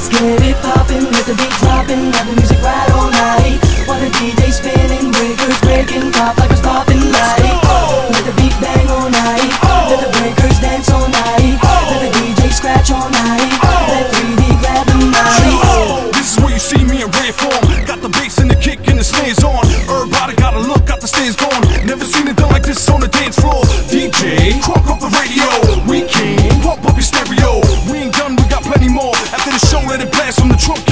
Let's get it poppin'. let it blast from the trunk